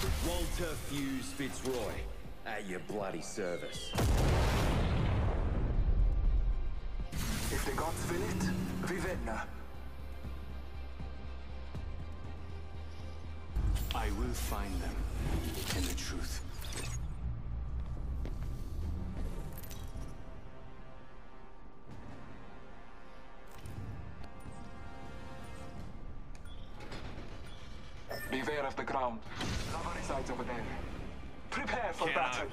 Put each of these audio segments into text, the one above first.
Hunter Fuse Fitzroy, at your bloody service. If the gods will it, Vivenna. I will find them and the truth. Beware of the ground. Over there. Prepare for Get battle.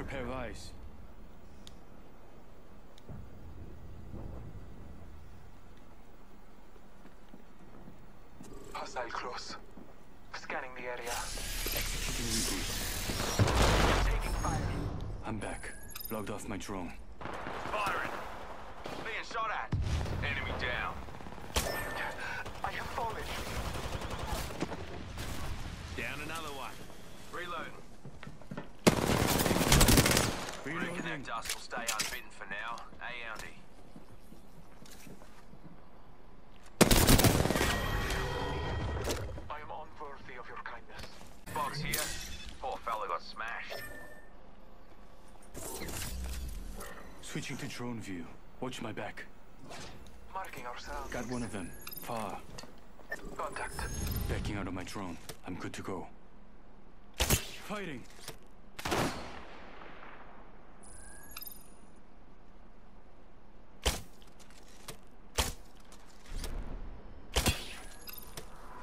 Out. Adding an extra eyes. Hostile close. Scanning the area. Executing reboot. Taking fire. I'm back. Logged off my drone. Firing. Being shot at. Enemy down. I have fallen. Down another one. Reloading. Reloading. Reconnect us will stay unbidden for now. Hey, Auntie. I am unworthy of your kindness. Box here. Poor fella got smashed. Switching to drone view. Watch my back. Marking our surroundings. Got one of them. Far. Contact. Backing out of my drone. I'm good to go. Fighting.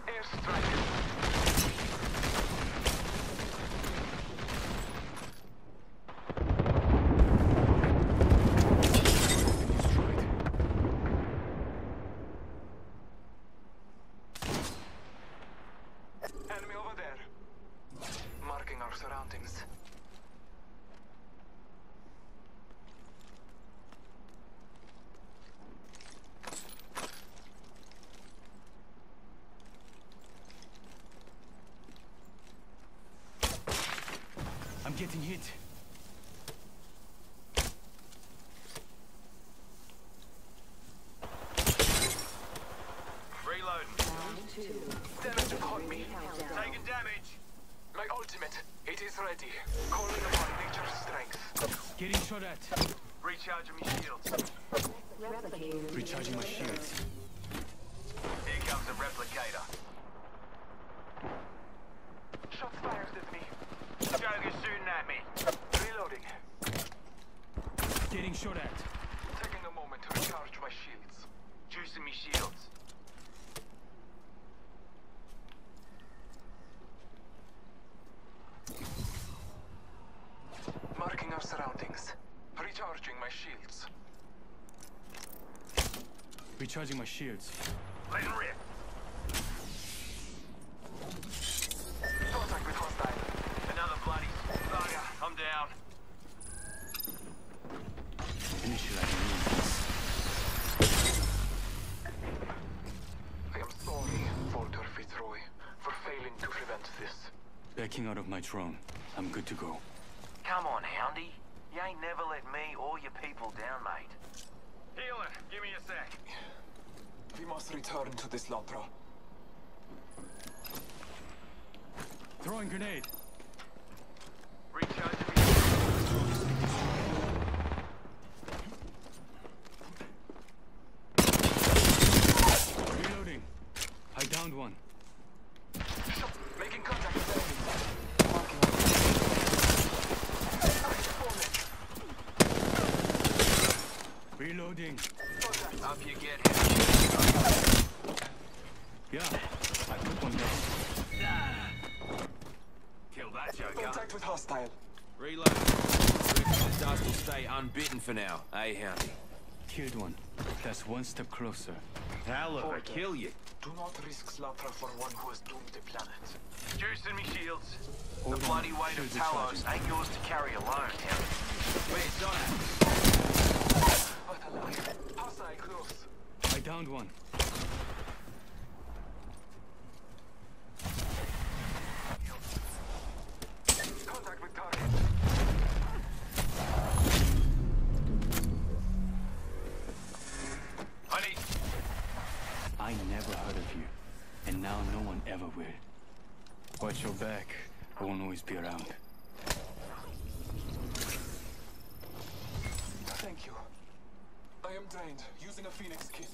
Airstrike. Destroyed. Enemy over there. Marking our surroundings. I'm getting hit. Reloading. Damage upon me. Taking damage. My ultimate. It is ready. Calling upon nature's strength. Getting shot at. Recharging my shields. Recharging my shields. Here comes a replicator. Shots fired at me. Joker's me. Reloading. Getting shot at. Taking a moment to recharge my shields. Juicing me shields. Marking our surroundings. Recharging my shields. Recharging my shields. Letting rip. Contact with hostile. Another bloody bugger. I'm down. I am sorry, Walter Fitzroy, for failing to prevent this. Backing out of my drone. I'm good to go. Come on, Houndy. You ain't never let me or your people down, mate. Healing. Give me a sec. We must return to this Latra. Throwing grenade. Recharging me shields. Reloading. I downed one. Making contact with enemy. Marking our Reloading. Contact. Up you get, Houndy. Yeah. I put one down. Kill that Joker. Contact with hostile. Reload. stay unbitten for now, eh, Houndy? Killed one. That's one step closer. Hell if I kill you. Do not risk slaughter for one who has doomed the planet. Juicing me shields. Hold the on, bloody weight of shields are Talos charging. ain't yours to carry alone, Houndy. Where's Donna? But alive. Hostile close. I downed one. Watch your back. I won't always be around. Thank you. I am drained, using a Phoenix kit.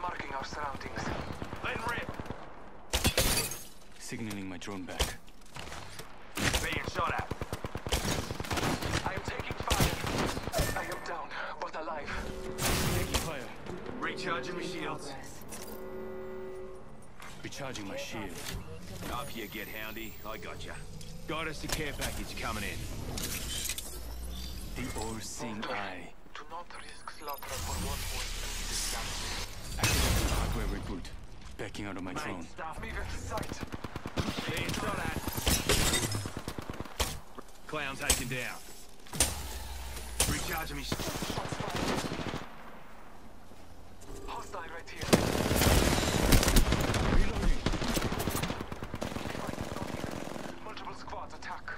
Marking our surroundings. Let rip. Signaling my drone back. Being shot at. Recharging my shields. Recharging my shield. Up here, get, Houndy. I got you. Got us a care package coming in. The all-seeing eye. Do not risk slaughter for one who has doomed this planet. Activating hardware reboot. Backing out of my drone. Stuff Me with sight. Being shot at. Clown taken down. Recharging me shields. Shots fired. Hostile right here. Reloading. Multiple squads attack.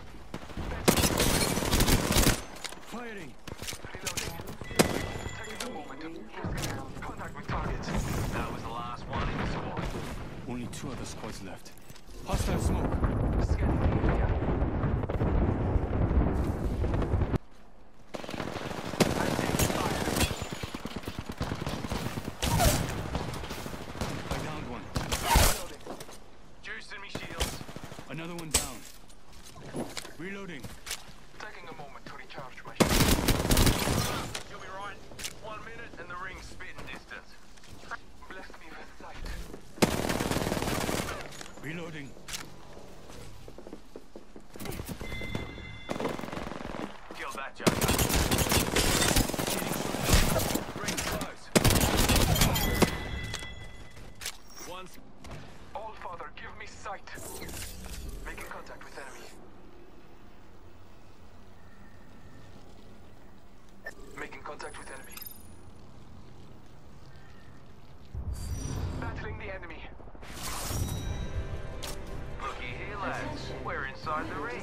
Firing. Reloading. Taking a moment. Contact with target. That was the last one in the squad. Only two other squads left. Hostile smoke. Scanning the area. I'm taking fire. I downed one. Reloading. Juicing me shields. Another one down. Reloading. Taking a moment to recharge my shield. You'll be right. One minute and the ring's spitting distance. Bless me with sight. Reloading. Kill that joker. Ring close. Once. All Father, give me sight. Making contact with enemy. Making contact with enemy. Battling the enemy. Looky here, lads. We're inside the ring.